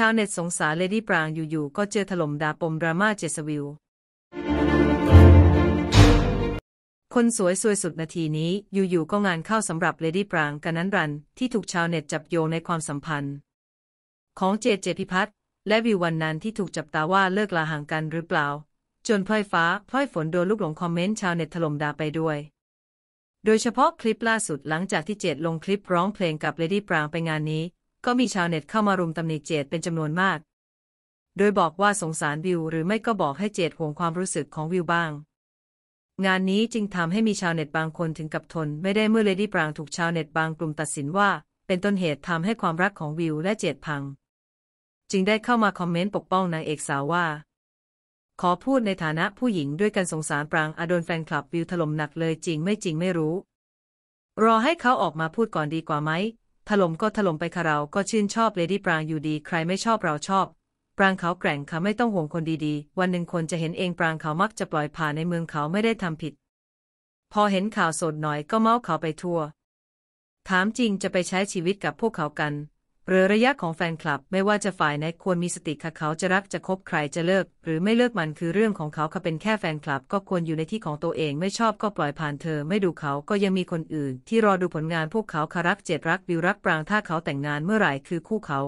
ชาวเน็ตสงสารเลดี้ปรางอยู่ๆก็เจอถล่มด่าปมดราม่าเจษวิว คนสวยสวยสุดนาทีนี้อยู่ๆก็งานเข้าสำหรับเลดี้ปรางกัญญ์ณรัณ ที่ถูกชาวเน็ตจับโยงในความสัมพันธ์ ของเจษ เจษฎ์พิพัฒและวิววรรณรทที่ถูกจับตาว่าเลิกลาห่างกันหรือเปล่า จนพลอยฟ้าพลอยฝนโดนลูกหลงคอมเมนต์ชาวเน็ตถล่มด่าไปด้วยโดยเฉพาะคลิปล่าสุดหลังจากที่เจษลงคลิปร้องเพลงกับเลดี้ปรางไปงานนี้ ก็มีชาวเน็ตเข้ามารุมตำหนิเจษเป็นจำนวนมาก โดยบอกว่าสงสารวิวหรือไม่ก็บอกให้เจษห่วงความรู้สึกของวิวบ้าง งานนี้จึงทำให้มีชาวเน็ตบางคนถึงกับทน ไม่ได้เมื่อเลดี้ปรางถูกชาวเน็ตบางกลุ่มตัดสินว่า เป็นต้นเหตุทำให้ความรักของวิวและเจษพัง จึงได้เข้ามาคอมเมนต์ปกป้องนางเอกสาวว่า ขอพูดในฐานะผู้หญิงด้วยกันสงสารปรางอาโดนแฟนคลับวิวถล่มหนักเลยจริงไม่จริงไม่รู้ รอให้เขาออกมาพูดก่อนดีกว่าไหม ถล่มก็ถล่มไปค่ะเราก็ชื่นชอบเลดี้ปรางอยู่ดี ใครไม่ชอบเราชอบ ปรางเขาแกร่งค่ะไม่ต้องห่วงคนดีๆ วันหนึ่งคนจะเห็นเองปรางเขามักจะปล่อยผ่านในเมื่อเขาไม่ได้ทำผิด พอเห็นข่าวสดหน่อยก็เม้าเขาไปทั่ว ถามจริงจะไปใช้ชีวิตกับพวกเขากัน หรือระยะของแฟนคลับไม่ว่าจะฝ่ายไหนควรมีสติค่ะเขาจะรักจะคบใครจะเลิก หรือไม่เลิกมันคือเรื่องของเขาค่ะเป็นแค่แฟนคลับ ก็ควรอยู่ในที่ของตัวเองไม่ชอบก็ปล่อยผ่านเถอะ ไม่ดูเขาก็ยังมีคนอื่น ที่รอดูผลงานพวกเขาค่ะรักเจษรักวิวรักปรางถ้าเขาแต่งงานเมื่อไหร่คือคู่เขา